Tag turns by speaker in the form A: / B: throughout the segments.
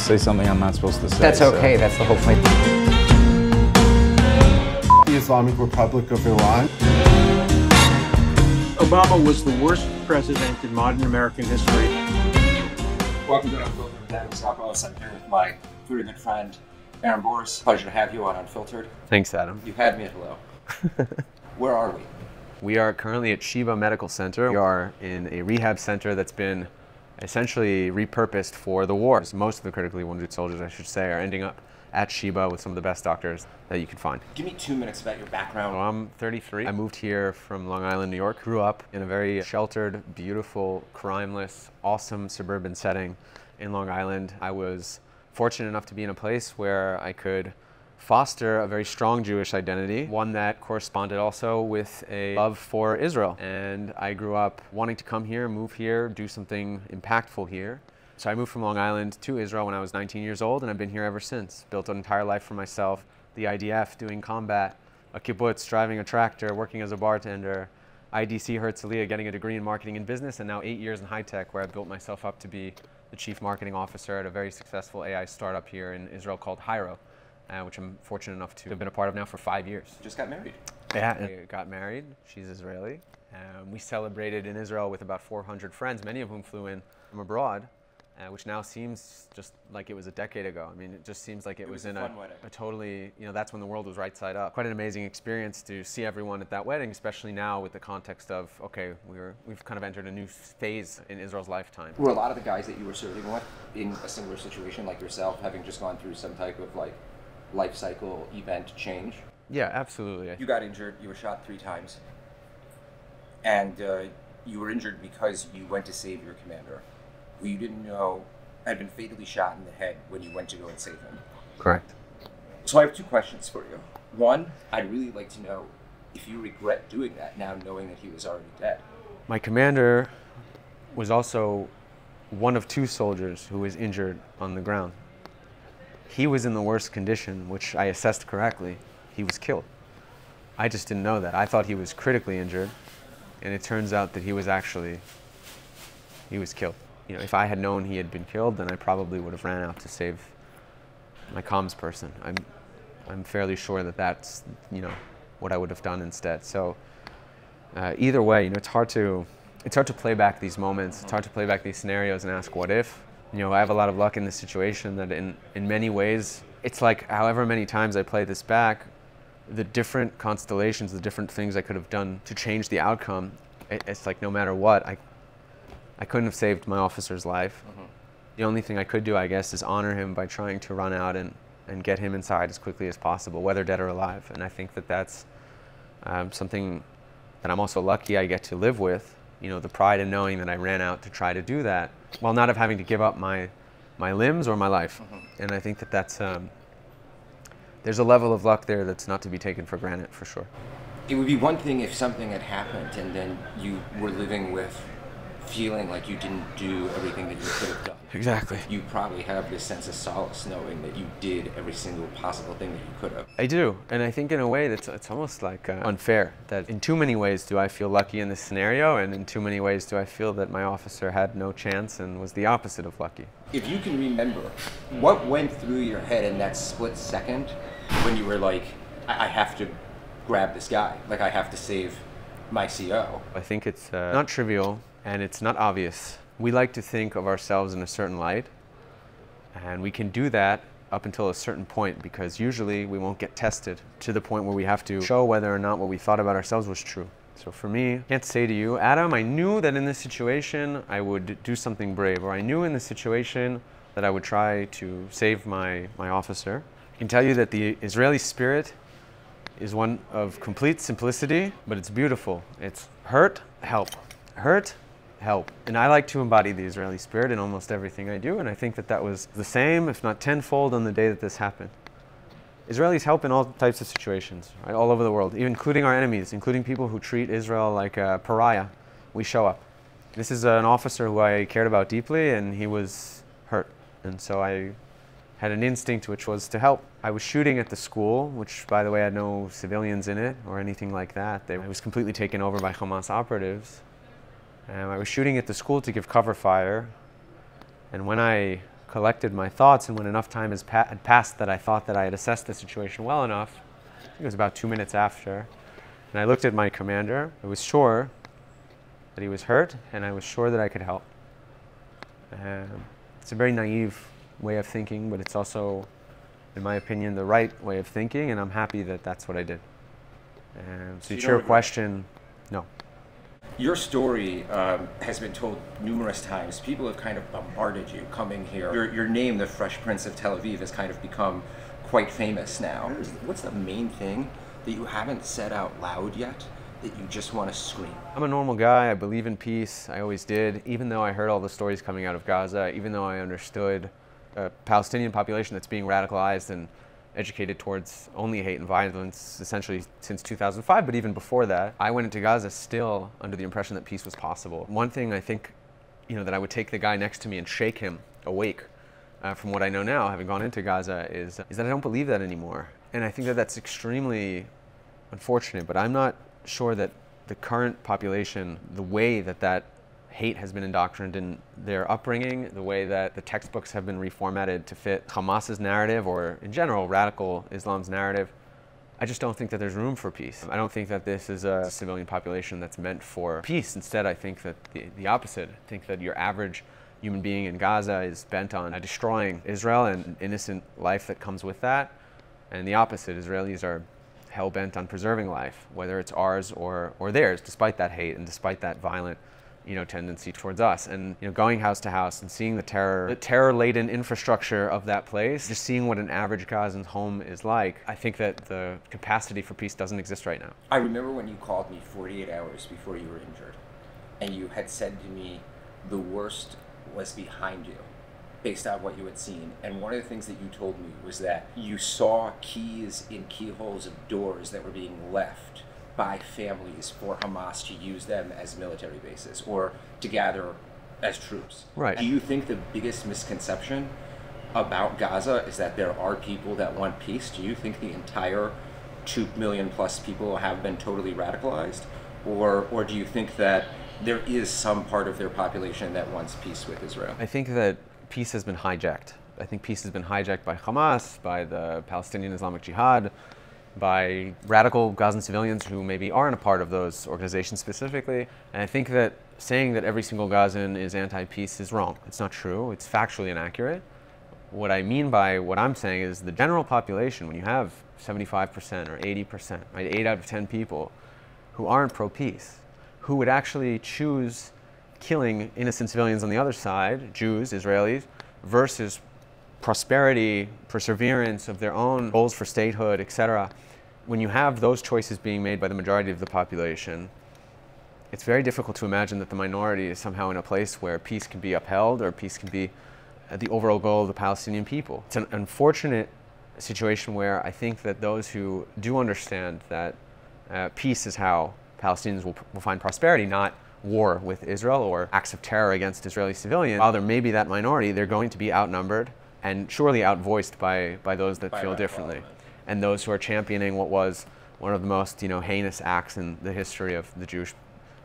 A: say something I'm not supposed to say.
B: That's
A: so-
B: okay. That's the whole point.
C: the Islamic Republic of Iran.
D: Obama was the worst president in modern American history.
E: Welcome to Unfiltered with Adam Scott Bellos. I'm here with my very good friend, Aaron Bours. Pleasure to have you on Unfiltered.
F: Thanks, Adam.
E: You had me at hello. Where are we?
F: We are currently at Sheba Medical Center. We are in a rehab center that's been essentially repurposed for the war. Most of the critically wounded soldiers, I should say, are ending up at Sheba with some of the best doctors that you can find.
E: Give me two minutes about your background.
F: So I'm 33. I moved here from Long Island, New York. Grew up in a very sheltered, beautiful, crimeless, awesome suburban setting in Long Island. I was fortunate enough to be in a place where I could foster a very strong Jewish identity, one that corresponded also with a love for Israel. And I grew up wanting to come here, move here, do something impactful here. So I moved from Long Island to Israel when I was 19 years old, and I've been here ever since. Built an entire life for myself, the IDF, doing combat, a kibbutz, driving a tractor, working as a bartender, IDC Herzliya, getting a degree in marketing and business, and now eight years in high tech, where I built myself up to be the chief marketing officer at a very successful AI startup here in Israel called Hyro, uh, which I'm fortunate enough to have been a part of now for five years.
E: Just got married.
F: Yeah, I got married. She's Israeli. Um, we celebrated in Israel with about 400 friends, many of whom flew in from abroad, uh, which now seems just like it was a decade ago. I mean, it just seems like it,
E: was
F: was, in
E: fun
F: a, a totally, you know, that's when the world was right side up. Quite an amazing experience to see everyone at that wedding, especially now with the context of, okay, we were, we've kind of entered a new phase in Israel's lifetime.
E: Were a lot of the guys that you were serving with in a similar situation like yourself, having just gone through some type of like life cycle event change?
F: Yeah, absolutely.
E: You got injured. You were shot three times, and uh, you were injured because you went to save your commander, who you didn't know had been fatally shot in the head when you went to go and save him.
F: Correct.
E: So I have two questions for you. One, I'd really like to know if you regret doing that now, knowing that he was already dead.
F: My commander was also one of two soldiers who was injured on the ground. He was in the worst condition, which I assessed correctly. He was killed. I just didn't know that. I thought he was critically injured, and it turns out that he was actually he was killed. You know, if I had known he had been killed, then I probably would have ran out to save my comms person. I'm I'm fairly sure that that's you know what I would have done instead. So uh, either way, you know, it's hard to it's hard to play back these moments. It's hard to play back these scenarios and ask what if. You know, I have a lot of luck in this situation that in in many ways, it's like however many times I play this back, the different constellations, the different things I could have done to change the outcome. It, it's like no matter what, I I couldn't have saved my officer's life. The only thing I could do, I guess, is honor him by trying to run out and, and get him inside as quickly as possible, whether dead or alive. And I think that that's um, something that I'm also lucky I get to live with. You know, the pride in knowing that I ran out to try to do that, while not of having to give up my my limbs or my life. And I think that that's um, there's a level of luck there that's not to be taken for granted, for sure.
E: It would be one thing if something had happened and then you were living with feeling like you didn't do everything that you could have done.
F: Exactly.
E: You probably have this sense of solace knowing that you did every single possible thing that you could have.
F: I do, and I think in a way that's it's almost like uh, unfair. That in too many ways do I feel lucky in this scenario, and in too many ways do I feel that my officer had no chance and was the opposite of lucky.
E: If you can remember, what went through your head in that split second when you were like, I, I have to grab this guy, like I have to save my CO?
F: I think it's uh, not trivial and it's not obvious. We like to think of ourselves in a certain light, and we can do that up until a certain point because usually we won't get tested to the point where we have to show whether or not what we thought about ourselves was true. So for me, I can't say to you, Adam, I knew that in this situation I would do something brave, or I knew in this situation that I would try to save my, my officer. I can tell you that the Israeli spirit is one of complete simplicity, but it's beautiful. It's hurt, help. Hurt, help. And I like to embody the Israeli spirit in almost everything I do, and I think that that was the same, if not tenfold, on the day that this happened. Israelis help in all types of situations, right, all over the world, including our enemies, including people who treat Israel like a pariah. We show up. This is an officer who I cared about deeply, and he was hurt. And so I had an instinct which was to help. I was shooting at the school, which, by the way, had no civilians in it or anything like that. They, it was completely taken over by Hamas operatives. Um, I was shooting at the school to give cover fire, and when I collected my thoughts and when enough time has pa- had passed that I thought that I had assessed the situation well enough, I think it was about two minutes after, and I looked at my commander. I was sure that he was hurt, and I was sure that I could help. Um, it's a very naive way of thinking, but it's also, in my opinion, the right way of thinking, and I'm happy that that's what I did. Um, so,
E: you
F: to your question, no.
E: Your story um, has been told numerous times. People have kind of bombarded you coming here. Your, your name, the Fresh Prince of Tel Aviv, has kind of become quite famous now. What's the main thing that you haven't said out loud yet that you just want to scream?
F: I'm a normal guy. I believe in peace. I always did. Even though I heard all the stories coming out of Gaza, even though I understood a Palestinian population that's being radicalized and educated towards only hate and violence essentially since 2005, but even before that, I went into Gaza still under the impression that peace was possible. One thing I think, you know, that I would take the guy next to me and shake him awake uh, from what I know now, having gone into Gaza, is, is that I don't believe that anymore. And I think that that's extremely unfortunate, but I'm not sure that the current population, the way that that hate has been indoctrinated in their upbringing, the way that the textbooks have been reformatted to fit Hamas's narrative or, in general, radical Islam's narrative, I just don't think that there's room for peace. I don't think that this is a civilian population that's meant for peace. Instead, I think that the, the opposite. I think that your average human being in Gaza is bent on destroying Israel and innocent life that comes with that. And the opposite, Israelis are hell bent on preserving life, whether it's ours or, or theirs, despite that hate and despite that violent you know, tendency towards us. And you know, going house to house and seeing the terror, the terror-laden infrastructure of that place, just seeing what an average Gazan's home is like, I think that the capacity for peace doesn't exist right now.
E: I remember when you called me 48 hours before you were injured, and you had said to me, the worst was behind you, based on what you had seen. And one of the things that you told me was that you saw keys in keyholes of doors that were being left by families for Hamas to use them as military bases or to gather as troops.
F: Right.
E: Do you think the biggest misconception about Gaza is that there are people that want peace? Do you think the entire two million plus people have been totally radicalized? Or, or do you think that there is some part of their population that wants peace with Israel?
F: I think that peace has been hijacked. I think peace has been hijacked by Hamas, by the Palestinian Islamic Jihad, by radical Gazan civilians who maybe aren't a part of those organizations specifically. And I think that saying that every single Gazan is anti peace is wrong. It's not true, it's factually inaccurate. What I mean by what I'm saying is the general population, when you have 75% or 80%, right, 8 out of 10 people who aren't pro peace, who would actually choose killing innocent civilians on the other side, Jews, Israelis, versus prosperity, perseverance of their own goals for statehood, etc. When you have those choices being made by the majority of the population, it's very difficult to imagine that the minority is somehow in a place where peace can be upheld or peace can be uh, the overall goal of the Palestinian people. It's an unfortunate situation where I think that those who do understand that uh, peace is how Palestinians will, will find prosperity, not war with Israel or acts of terror against Israeli civilians, while there may be that minority, they're going to be outnumbered and surely outvoiced by, by those that
E: By
F: feel differently and those who are championing what was one of the most you know heinous acts in the history of the Jewish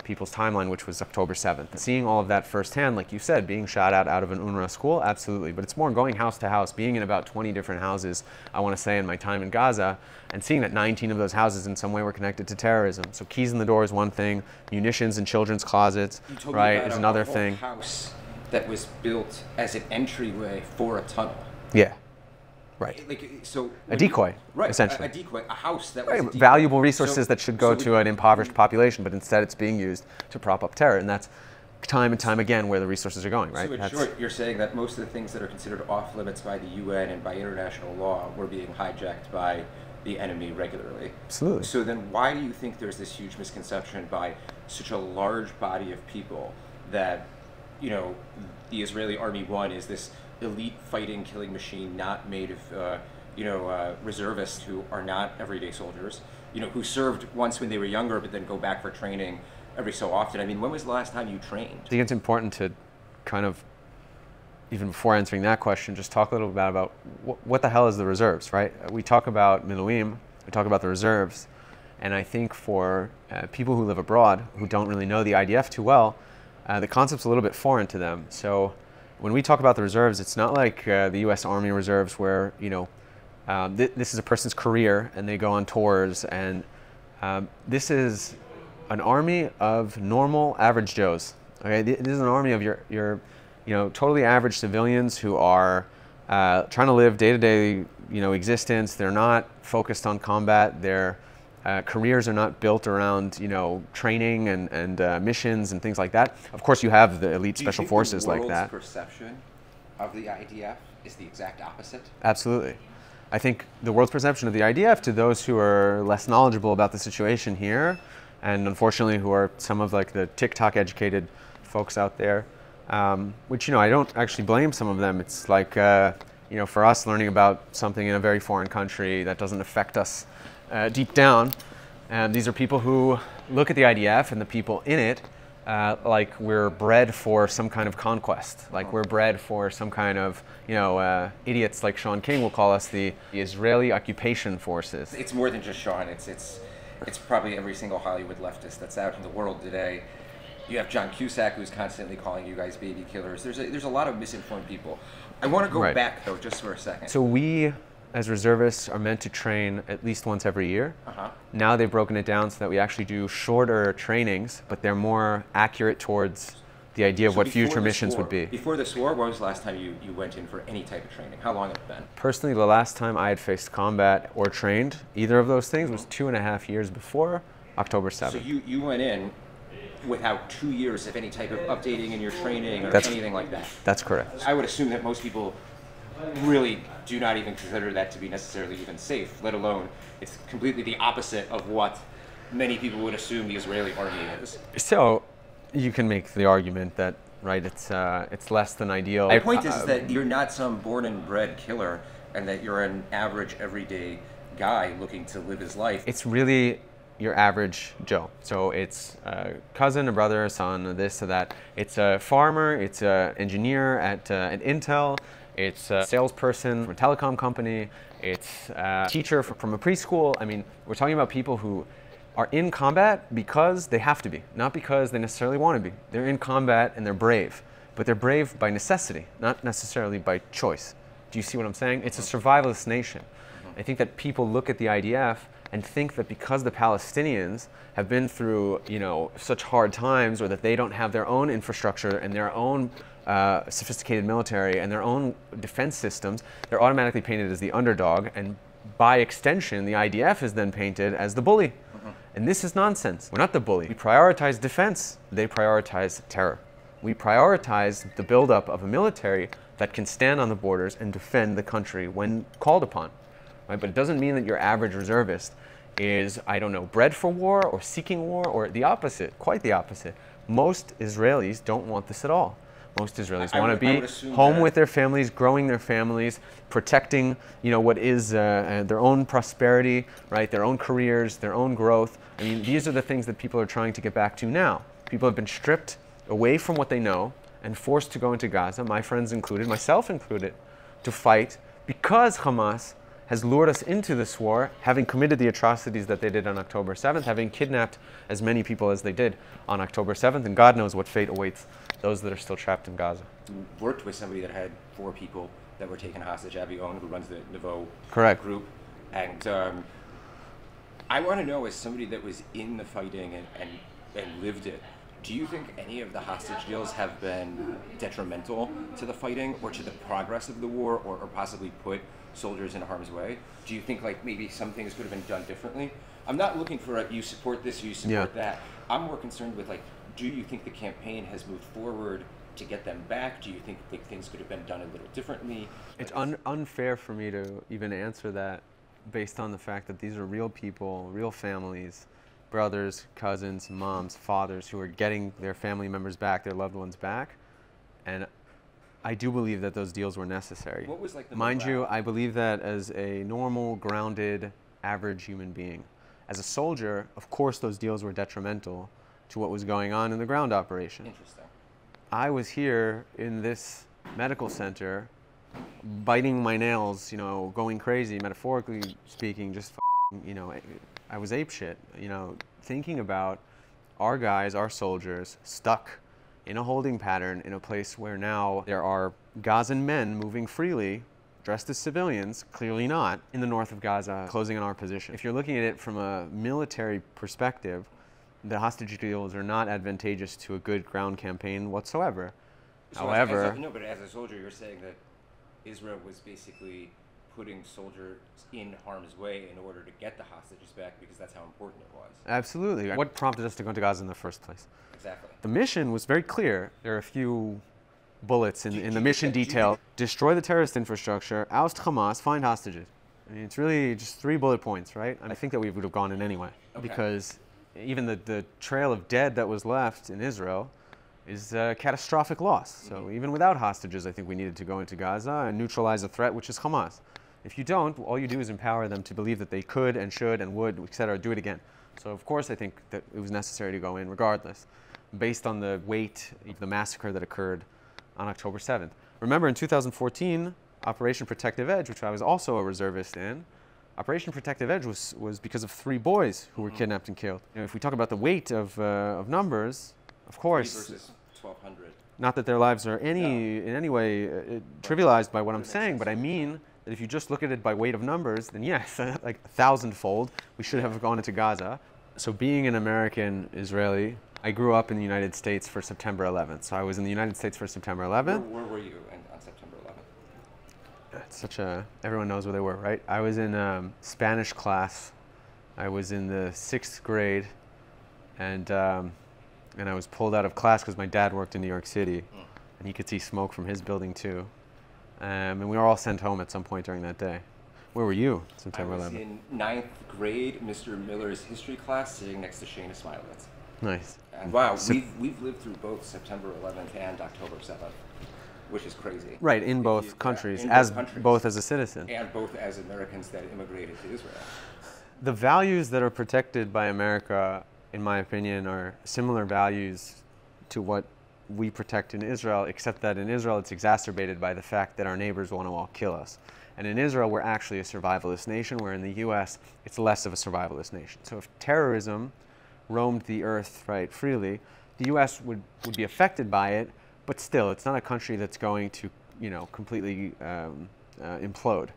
F: people's timeline, which was October 7th. Seeing all of that firsthand, like you said, being shot at out of an UNRWA school, absolutely. But it's more going house to house, being in about 20 different houses, I want to say, in my time in Gaza, and seeing that 19 of those houses in some way were connected to terrorism. So keys in the door is one thing, munitions in children's closets,
E: You told me
F: right, is another thing.
E: house that was built as an entryway for a tunnel.
F: Yeah, right.
E: Like so,
F: A
E: when you-
F: decoy,
E: right?
F: essentially.
E: a, decoy, a house that was
F: Right,
E: a decoy.
F: valuable resources
E: So-
F: that should go
E: so
F: to
E: we-
F: an impoverished population, but instead it's being used to prop up terror, and that's time and time again where the resources are going, right?
E: So in
F: That's-
E: short, you're saying that most of the things that are considered off limits by the UN and by international law were being hijacked by the enemy regularly.
F: Absolutely.
E: So then, why do you think there's this huge misconception by such a large body of people that, you know, the Israeli Army One is this elite fighting killing machine not made of, uh, you know, uh, reservists who are not everyday soldiers, you know, who served once when they were younger but then go back for training every so often. I mean, when was the last time you trained?
F: I think it's important to kind of, even before answering that question, just talk a little bit about, about wh- what the hell is the reserves, right? We talk about Miluim, we talk about the reserves, and I think for uh, people who live abroad who don't really know the IDF too well, uh, the concept's a little bit foreign to them. So when we talk about the reserves, it's not like uh, the U.S. Army reserves where you know um, th- this is a person's career and they go on tours, and um, this is an army of normal average Joes. Okay, this is an army of your your you know totally average civilians who are uh, trying to live day-to-day you know existence. They're not focused on combat. Their uh, careers are not built around you know training and, and uh, missions and things like that. Of course, you have the elite special forces
E: the
F: like
E: world's
F: that.
E: perception of the IDF is the exact opposite?
F: Absolutely. I think the world's perception of the IDF to those who are less knowledgeable about the situation here, and unfortunately who are some of like the TikTok educated folks out there, um, which you know I don't actually blame some of them. It's like uh, you know for us learning about something in a very foreign country that doesn't affect us uh, deep down, and these are people who look at the IDF and the people in it uh, like we're bred for some kind of conquest. Like we're bred for some kind of, you know, uh, idiots like Shaun King will call us the, the Israeli occupation forces.
E: It's more than just Shaun. It's it's it's probably every single Hollywood leftist that's out in the world today. You have John Cusack who's constantly calling you guys baby killers. There's a, there's a lot of misinformed people. I want to go
F: Right.
E: back though just for a second.
F: So we, as reservists, are meant to train at least once every year.
E: uh-huh.
F: Now they've broken it down so that we actually do shorter trainings, but they're more accurate towards the idea of
E: So
F: what future missions would be.
E: Before this war, when was the last time you, you went in for any type of training? How long had it been?
F: Personally, the last time I had faced combat or trained either of those things was two and a half years before October 7th.
E: So you, you went in without two years of any type of updating in your training or
F: That's-
E: anything like that.
F: That's correct.
E: I would assume that most people really do not even consider that to be necessarily even safe, let alone it's completely the opposite of what many people would assume the Israeli army is.
F: So you can make the argument that right, it's uh, it's less than ideal.
E: My point is,
F: Uh,
E: that you're not some born and bred killer, and that you're an average, everyday guy looking to live his life.
F: it's really your average Joe. So it's a cousin, a brother, a son, a this, or that. It's a farmer. It's an engineer at uh, at Intel. It's a salesperson from a telecom company. It's a teacher from a preschool. I mean, we're talking about people who are in combat because they have to be, not because they necessarily want to be. They're in combat and they're brave, but they're brave by necessity, not necessarily by choice. Do you see what I'm saying? It's a survivalist nation. I think that people look at the IDF and think that because the Palestinians have been through, you know, such hard times, or that they don't have their own infrastructure and their own uh, sophisticated military and their own defense systems, they're automatically painted as the underdog, and by extension, the IDF is then painted as the bully. And this is nonsense. We're not the bully. We prioritize defense. They prioritize terror. We prioritize the buildup of a military that can stand on the borders and defend the country when called upon. Right? But it doesn't mean that your average reservist is, I don't know, bred for war or seeking war or the opposite, quite the opposite. Most Israelis don't want this at all. Most Israelis
E: I
F: want to be home
E: that-
F: with their families, growing their families, protecting, you know, what is uh, uh, their own prosperity, right? Their own careers, their own growth. I mean, these are the things that people are trying to get back to now. People have been stripped away from what they know and forced to go into Gaza, my friends included, myself included, to fight because Hamas has lured us into this war, having committed the atrocities that they did on October 7th, having kidnapped as many people as they did on October 7th, and God knows what fate awaits those that are still trapped in Gaza.
E: worked with somebody that had four people that were taken hostage, Abby Owen, who runs the Nouveau
F: Correct.
E: group. And um, I want to know, as somebody that was in the fighting and, and, and lived it, do you think any of the hostage deals have been detrimental to the fighting or to the progress of the war or, or possibly put soldiers in harm's way? Do you think like maybe some things could have been done differently? I'm not looking for a, you support this, you support
F: Yeah.
E: that. I'm more concerned with like, do you think the campaign has moved forward to get them back? Do you think that things could have been done a little differently?
F: It's un- unfair for me to even answer that based on the fact that these are real people, real families, brothers, cousins, moms, fathers who are getting their family members back, their loved ones back. And I do believe that those deals were necessary.
E: What was, like, the
F: Mind you. I believe that as a normal, grounded, average human being. As a soldier, of course, those deals were detrimental to what was going on in the ground operation.
E: Interesting.
F: I was here in this medical center, biting my nails, you know, going crazy, metaphorically speaking, just, f***ing, you know, I- was ape shit, you know, thinking about our guys, our soldiers, stuck in a holding pattern in a place where now there are Gazan men moving freely, dressed as civilians, clearly not, in the north of Gaza, closing on our position. If you're looking at it from a military perspective, the hostage deals are not advantageous to a good ground campaign whatsoever.
E: So
F: However,
E: as a, no, but as a soldier, you're saying that Israel was basically putting soldiers in harm's way in order to get the hostages back because that's how important it was.
F: absolutely. What prompted us to go into Gaza in the first place?
E: Exactly.
F: The mission was very clear. There are a few bullets in,
E: you-
F: in the mission
E: get- do you
F: detail. Destroy the terrorist infrastructure, oust Hamas, find hostages. I mean, it's really just three bullet points, right? And I think that we would have gone in anyway.
E: Okay.
F: Because even the, the trail of dead that was left in Israel is a catastrophic loss. So
E: Mm-hmm.
F: even without hostages, I think we needed to go into Gaza and neutralize a threat, which is Hamas. If you don't, all you do is empower them to believe that they could and should and would, et cetera, do it again. So of course, I think that it was necessary to go in regardless, based on the weight of the massacre that occurred on October 7th. Remember, in 2014, Operation Protective Edge, which I was also a reservist in, Operation Protective Edge was, was because of three boys who were kidnapped and killed. You know, if we talk about the weight of, uh, of numbers, of course,
E: versus 1,200.
F: not that their lives are any in any way uh, trivialized by what I'm saying, but I mean that if you just look at it by weight of numbers, then yes, like a thousandfold, we should have gone into Gaza. So being an American Israeli, I grew up in the United States for September 11th. So I was in the United States for September
E: Where,
F: 11th.
E: where were you in, on September 11th?
F: It's such a everyone knows where they were, right? I was in um, Spanish class. I was in the sixth grade, and um, and I was pulled out of class because my dad worked in New York City, and he could see smoke from his building too. Um, and we were all sent home at some point during that day. Where were you,
E: I
F: September
E: was
F: 11th?
E: in ninth grade, Mr. Miller's history class, sitting next to Shana Smilowitz.
F: Nice.
E: And wow,
F: Sep-
E: we've, we've lived through both September 11th and October 7th, which is crazy.
F: Right in both
E: you-
F: countries,
E: in
F: as
E: countries.
F: both as a citizen.
E: and both as Americans that immigrated to Israel.
F: the values that are protected by America, in my opinion, are similar values to what we protect in Israel, except that in Israel it's exacerbated by the fact that our neighbors want to all kill us. And in Israel, we're actually a survivalist nation, where in the US, it's less of a survivalist nation. So if terrorism roamed the earth right freely, the U.S. would, would be affected by it, but still, it's not a country that's going to, you know, completely um, uh, implode.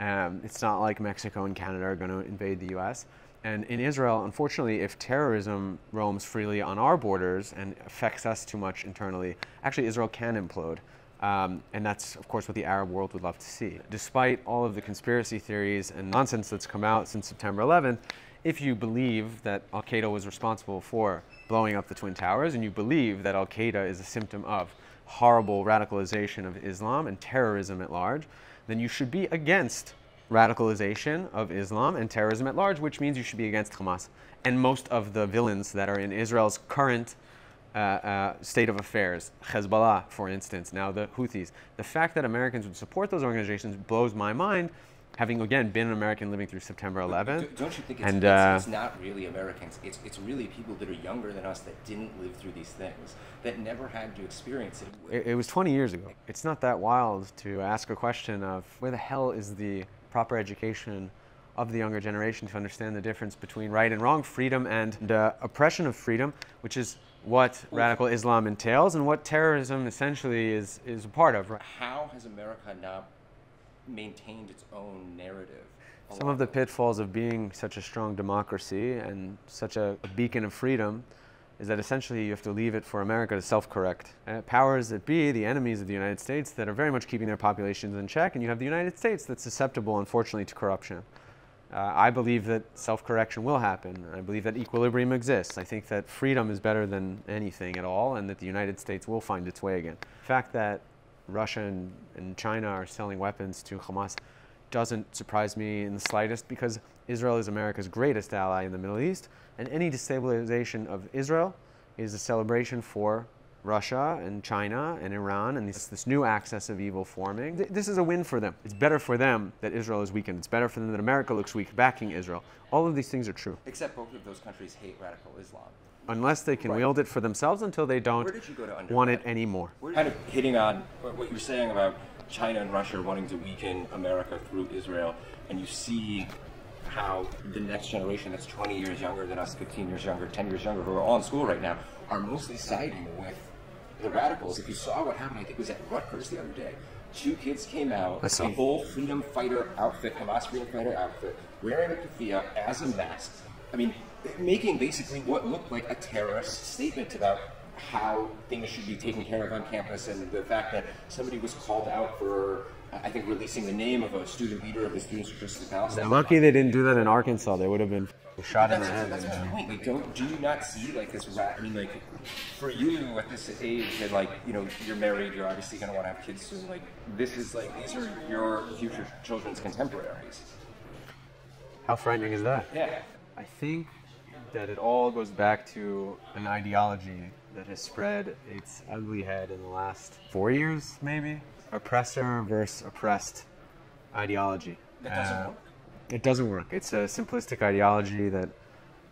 F: Um, it's not like Mexico and Canada are going to invade the U.S. And in Israel, unfortunately, if terrorism roams freely on our borders and affects us too much internally, actually Israel can implode. Um, and that's, of course, what the Arab world would love to see. Despite all of the conspiracy theories and nonsense that's come out since September 11th, if you believe that Al Qaeda was responsible for blowing up the Twin Towers, and you believe that Al Qaeda is a symptom of horrible radicalization of Islam and terrorism at large, then you should be against radicalization of Islam and terrorism at large, which means you should be against Hamas and most of the villains that are in Israel's current uh, uh, state of affairs, Hezbollah, for instance, now the Houthis. The fact that Americans would support those organizations blows my mind, having again been an American living through September 11th.
E: D- Don't you think it's,
F: And,
E: it's,
F: uh,
E: it's not really Americans? It's, it's really people that are younger than us that didn't live through these things, that never had to experience it.
F: It, it was 20 years ago. It's not that wild to ask a question of where the hell is the proper education of the younger generation to understand the difference between right and wrong, freedom and uh, oppression of freedom, which is what radical Islam entails and what terrorism essentially is, is a part of. Right?
E: How has America not maintained its own narrative?
F: Some of the pitfalls of being such a strong democracy and such a, a beacon of freedom is that essentially you have to leave it for America to self correct. Uh, powers that be, the enemies of the United States, that are very much keeping their populations in check, and you have the United States that's susceptible, unfortunately, to corruption. Uh, I believe that self correction will happen. I believe that equilibrium exists. I think that freedom is better than anything at all, and that the United States will find its way again. The fact that Russia and, and China are selling weapons to Hamas doesn't surprise me in the slightest because Israel is America's greatest ally in the Middle East, and any destabilization of Israel is a celebration for Russia and China and Iran and this, this new axis of evil forming. Th- This is a win for them. It's better for them that Israel is weakened. It's better for them that America looks weak backing Israel. All of these things are true.
E: Except both of those countries hate radical Islam.
F: Unless they can
E: Right.
F: wield it for themselves until they don't
E: Where did you go to
F: want it anymore.
E: We're kind of hitting on what what you're saying about China and Russia wanting to weaken America through Israel, and you see how the next generation that's 20 years younger than us, 15 years younger, 10 years younger, who are all in school right now, are mostly siding with the radicals, if you saw what happened, I think it was at Rutgers the other day. Two kids came out, a full freedom fighter outfit, Hamas freedom fighter outfit, wearing a keffiyeh as a mask. I mean, making basically what looked like a terrorist statement about how things should be taken care of on campus and the fact that somebody was called out for, I think, releasing the name of a student leader of the Students for Justice in Palestine.
F: Lucky they didn't do that in Arkansas. They would have been shot in the head.
E: that's my point. Like, don't do you not see like this? Ra- I mean, like, for you at this age, and like, you know, you're married, you're obviously gonna want to have kids soon. Like, this is like these are your future children's contemporaries.
F: How frightening is that?
E: Yeah.
F: I think that it all goes back to an ideology that has spread its ugly head in the last four years, maybe. Oppressor versus oppressed ideology.
E: That doesn't
F: Uh,
E: work.
F: It doesn't work. It's a simplistic ideology that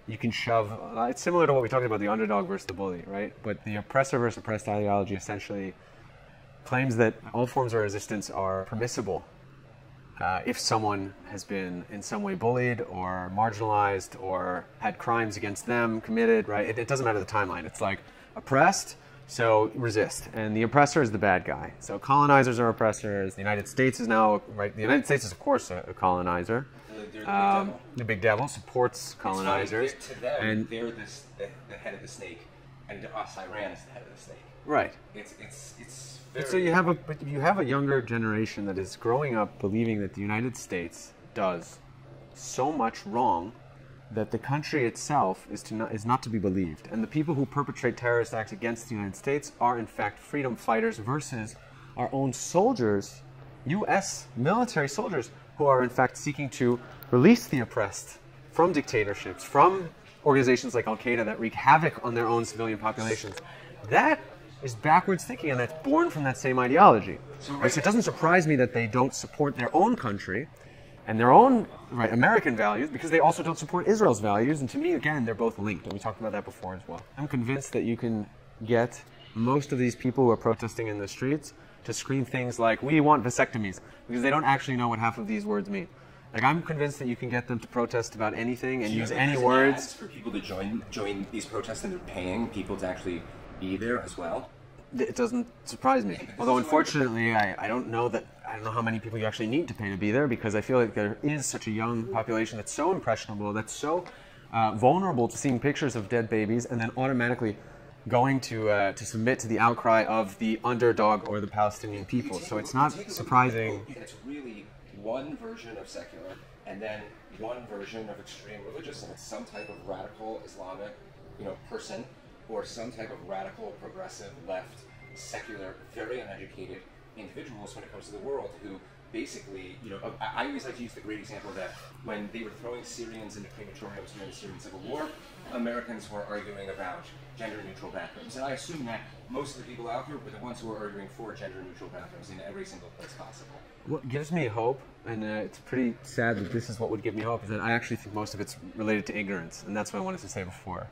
F: you can shove. Uh, it's similar to what we talked about the underdog versus the bully, right? But the oppressor versus oppressed ideology essentially claims that all forms of resistance are permissible uh, if someone has been in some way bullied or marginalized or had crimes against them committed, right? It, it doesn't matter the timeline. It's like oppressed, so resist. And the oppressor is the bad guy. So colonizers are oppressors. The United States is now, right? The United States is, of course, a, a colonizer.
E: The big
F: Um,
E: devil.
F: the big devil supports colonizers.
E: Funny, to them,
F: and
E: they're this, the, the head of the snake, and to us, Iran is the head of the snake.
F: Right.
E: It's it's it's. Very,
F: so you have a but you have a younger generation that is growing up believing that the United States does so much wrong that the country itself is to not, is not to be believed, and the people who perpetrate terrorist acts against the United States are in fact freedom fighters versus our own soldiers, U.S. military soldiers who are in fact seeking to release the oppressed from dictatorships, from organizations like Al Qaeda that wreak havoc on their own civilian populations. That is backwards thinking, and that's born from that same ideology. Right, so it doesn't surprise me that they don't support their own country and their own right, American values because they also don't support Israel's values. And to me, again, they're both linked, and we talked about that before as well. I'm convinced that you can get most of these people who are protesting in the streets to scream things like, "We want vasectomies," because they don't actually know what half of these words mean. Like I'm convinced that you can get them to protest about anything and use any words.
E: for people to join join these protests, and they're paying people to actually be there as well.
F: It doesn't surprise me. Although unfortunately, I, I don't know that I don't know how many people you actually need to pay to be there because I feel like there is such a young population that's so impressionable, that's so uh, vulnerable to seeing pictures of dead babies and then automatically going to uh, to submit to the outcry of the underdog or the Palestinian people. So it's not
E: Take a look at
F: surprising.
E: the- It's really one version of secular, and then one version of extreme religious, and it's some type of radical Islamic, you know, person, or some type of radical, progressive, left, secular, very uneducated individuals when it comes to the world who basically, you know, I, I always like to use the great example that when they were throwing Syrians into crematoriums during the Syrian civil war, Americans were arguing about gender-neutral bathrooms, and I assume that most of the people out there were the ones who were arguing for gender-neutral bathrooms in every single place possible.
F: What gives me hope, and uh, it's pretty sad that this is what would give me hope, is that I actually think most of it's related to ignorance, and that's what I wanted to say before.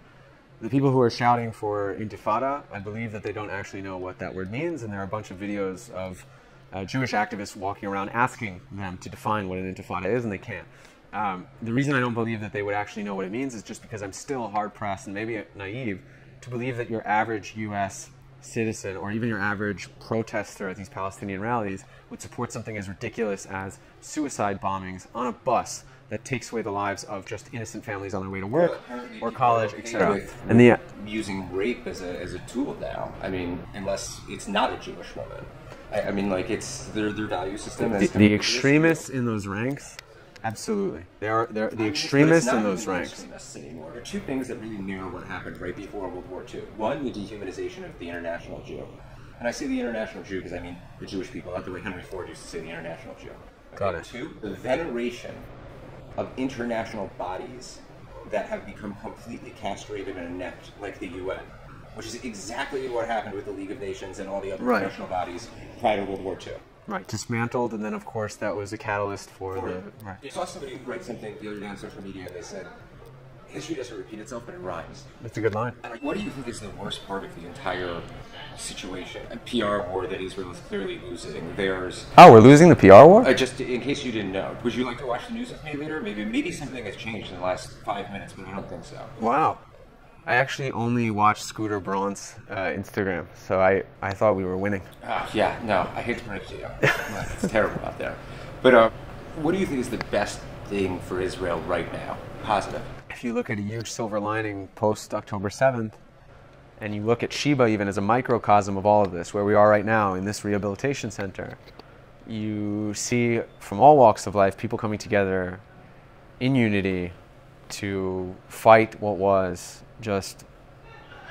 F: The people who are shouting for intifada, I believe that they don't actually know what that word means, and there are a bunch of videos of uh, Jewish activists walking around asking them to define what an intifada is, and they can't. Um, the reason I don't believe that they would actually know what it means is just because I'm still hard pressed and maybe naive to believe that your average U.S. citizen or even your average protester at these Palestinian rallies would support something as ridiculous as suicide bombings on a bus that takes away the lives of just innocent families on their way to work
E: Apparently
F: or college, etc. And the uh,
E: using rape as a, as a tool now. I mean, unless it's not a Jewish woman. I, I mean, like it's their their value system.
F: the, the extremists in those ranks, absolutely, they are they're the extremists in those ranks.
E: Anymore. There are two things that really mirror what happened right before World War II. One, the dehumanization of the international Jew. And I say the international Jew because I mean the Jewish people, not the way Henry Ford used to say the international Jew.
F: Got it.
E: Two, the veneration of international bodies that have become completely castrated and inept, like the UN, which is exactly what happened with the League of Nations and all the other
F: Right.
E: international bodies prior to World War II.
F: Right, dismantled, and then of course that was a catalyst for the right.
E: I saw somebody write something the other day on social media, and they said, "History doesn't repeat itself, but it rhymes."
F: That's a good line.
E: And, what do you think is the worst part of the entire situation? A PR war that Israel is clearly losing. There's
F: Oh, we're losing the PR war.
E: uh, just in case you didn't know. Would you like to watch the news with me later? Maybe maybe something has changed in the last five minutes, but I don't think so.
F: Wow. I actually only watched Scooter Braun's uh, Instagram, so I, I thought we were winning.
E: Oh, yeah, no, I hate to bring it to you. it's terrible out there. But uh, what do you think is the best thing for Israel right now? Positive.
F: If you look at a huge silver lining post October 7th, and you look at Sheba even as a microcosm of all of this, where we are right now in this rehabilitation center, you see from all walks of life people coming together in unity to fight what was just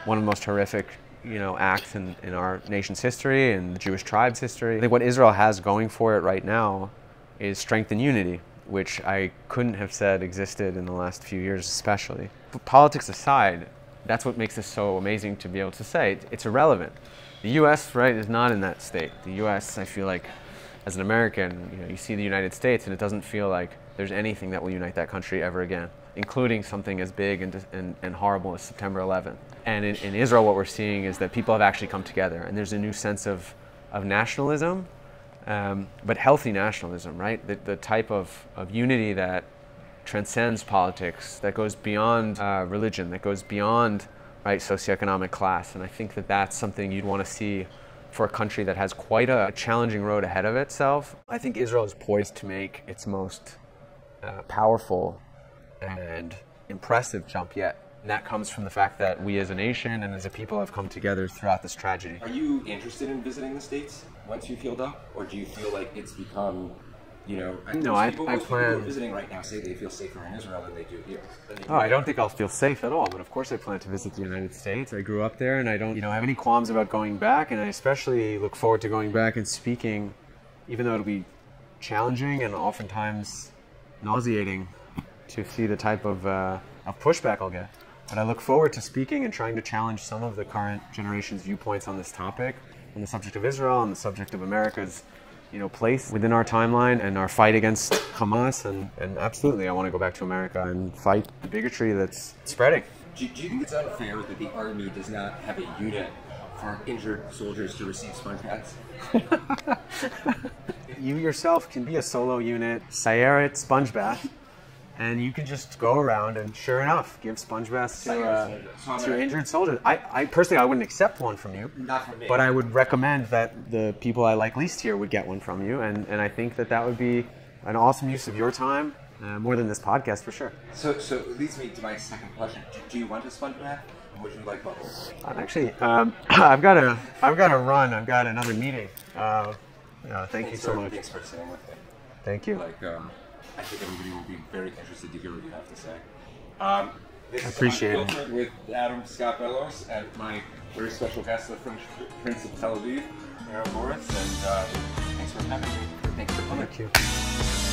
F: one of the most horrific you know acts in, in our nation's history and the Jewish tribe's history. I think what Israel has going for it right now is strength and unity, which I couldn't have said existed in the last few years especially. But politics aside, that's what makes this so amazing to be able to say. It's irrelevant. The US, right, is not in that state. The US, I feel like, as an American, you know, you see the United States and it doesn't feel like there's anything that will unite that country ever again including something as big and, and, and horrible as September 11th. And in, in, Israel, what we're seeing is that people have actually come together, and there's a new sense of, of nationalism, um, but healthy nationalism, right? The, the type of, of unity that transcends politics, that goes beyond uh, religion, that goes beyond right socioeconomic class. And I think that that's something you'd want to see for a country that has quite a challenging road ahead of itself. I think Israel is poised to make its most uh, powerful and impressive jump yet. And that comes from the fact that we as a nation and as a people have come together throughout this tragedy.
E: Are you interested in visiting the States once you've healed up? Or do you feel like it's become, you know,
F: no, I,
E: people,
F: I plan.
E: visiting right now say they feel safer in Israel than they do here. They
F: oh, I don't think I'll feel safe at all, but of course I plan to visit the United States. I grew up there and I don't, you know, have any qualms about going back. And I especially look forward to going back and speaking, even though it'll be challenging and oftentimes nauseating to see the type of, uh, of pushback I'll get. But I look forward to speaking and trying to challenge some of the current generation's viewpoints on this topic, on the subject of Israel, on the subject of America's you know, place within our timeline and our fight against Hamas. And, and absolutely, I want to go back to America and fight the bigotry that's spreading.
E: Do, do you think it's unfair that the Army does not have a unit for injured soldiers to receive sponge baths?
F: you yourself can be a solo unit, Sayeret sponge bath and you can just go around and sure enough give sponge baths to, uh, to injured soldiers. I, I personally I wouldn't accept one from you,
E: Not from me.
F: but I would recommend that the people I like least here would get one from you, and, and I think that that would be an awesome use of your time, uh, more than this podcast for sure.
E: So so it leads me to my second question. Do, do you want a sponge bath? Or would you like bubbles?
F: I'm actually um, I've got a I've got to run. I've got another meeting. Uh, thank
E: Thanks
F: you so much.
E: Thanks for sitting with me.
F: Thank you.
E: Like, um, I think everybody will be very interested to hear what you have to say. Um, this
F: I appreciate
E: is
F: it.
E: Unfiltered with Adam Scott Bellos and my very special guest, the Fresh Prince of Tel Aviv, Aaron Bours, and uh, thanks for having me. Thanks for coming.
F: Thank you.